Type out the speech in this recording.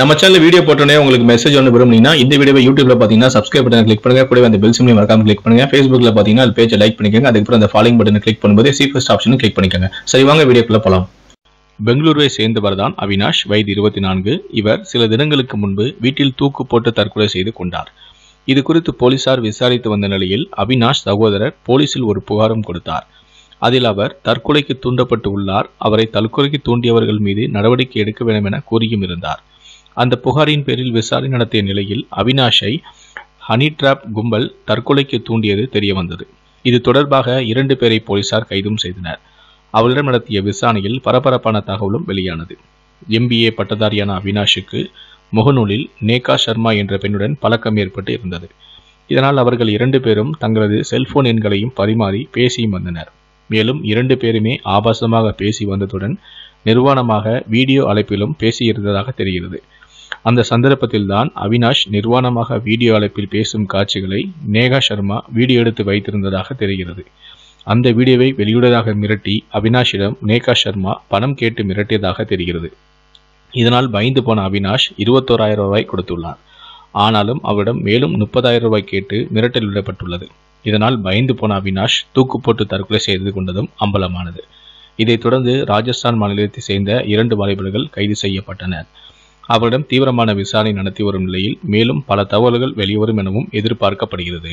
நம்ம channel video போட்டோன்னே உங்களுக்கு மெசேஜ் ஒன்று விரும்புனீங்கன்னா இந்த வீடியோ யூடியூப்ல பார்த்தீங்கன்னா சப்ஸ்கிரைப் பட்டன் கிளிக் பண்ணுங்க. கூட அந்த பெல் சிம்லையும் மறக்காம கிளிக் பண்ணுங்க. ஃபேஸ்புக்ல பார்த்தீங்கன்னா அது பேஜை லைக் பண்ணிக்கோங்க. அதுக்கப்புறம் அந்த ஃபாலோயிங் பட்டனை கிளிக் பண்ணும்போது சி ஃபர்ஸ்ட் ஆப்ஷனும் கிளிக் பண்ணிக்கோங்க. சரி வாங்க வீடியோக்குள்ள போலாம். பெங்களூருவை சேர்ந்தவர் தான் அவினாஷ். வயது இருபத்தி நான்கு இவர் சில தினங்களுக்கு முன்பு வீட்டில் தூக்கு போட்டு தற்கொலை செய்து கொண்டார். இது குறித்து போலீசார் விசாரித்து வந்த நிலையில் அவினாஷ் சகோதரர் போலீசில் ஒரு புகாரும் கொடுத்தார். அதில் அவர் தற்கொலைக்கு தூண்டப்பட்டு உள்ளார். அவரை தற்கொலைக்கு தூண்டியவர்கள் மீது நடவடிக்கை எடுக்க வேண்டும் என கூறியும் இருந்தார். அந்த புகாரின் பேரில் விசாரணை நடத்திய நிலையில் அவினாஷை ஹனி டிராப் கும்பல் தற்கொலைக்கு தூண்டியது தெரிய வந்தது இது தொடர்பாக இரண்டு பேரை போலீசார் கைதும் செய்தனர். அவரிடம் நடத்திய விசாரணையில் பரபரப்பான தகவலும் வெளியானது. எம்பிஏ பட்டதாரியான அவினாஷுக்கு முகநூலில் நேகா சர்மா என்ற பெண்ணுடன் பழக்கம் ஏற்பட்டு இருந்தது. இதனால் அவர்கள் இரண்டு பேரும் தங்களது செல்போன் எண்களையும் பரிமாறி பேசியும் வந்தனர். மேலும் இரண்டு பேருமே ஆபாசமாக பேசி வந்ததுடன் நிர்வாணமாக வீடியோ அழைப்பிலும் பேசியிருந்ததாக தெரிகிறது. அந்த சந்தர்ப்பத்தில்தான் அவினாஷ் நிர்வாணமாக வீடியோ அழைப்பில் பேசும் காட்சிகளை நேகா சர்மா வீடியோ எடுத்து வைத்திருந்ததாக தெரிகிறது. அந்த வீடியோவை வெளியிடுவதாக மிரட்டி அவினாஷிடம் நேகா சர்மா பணம் கேட்டு மிரட்டியதாக தெரிகிறது. இதனால் பயந்து போன அவினாஷ் இருபத்தோராயிரம் ரூபாய் கொடுத்துள்ளார் ஆனாலும் அவரிடம் மேலும் முப்பதாயிரம் ரூபாய் கேட்டு மிரட்டல் விடப்பட்டுள்ளது. இதனால் பயந்து போன அவினாஷ் தூக்கு போட்டு தற்கொலை செய்து கொண்டதும் அம்பலமானது. இதைத் தொடர்ந்து ராஜஸ்தான் மாநிலத்தைச் சேர்ந்த இரண்டு வாலிபர்கள் கைது செய்யப்பட்டனர். அவரிடம் தீவிரமான விசாரணை நடத்தி வரும் நிலையில் மேலும் பல தகவல்கள் வெளிவரும் எனவும் எதிர்பார்க்கப்படுகிறது.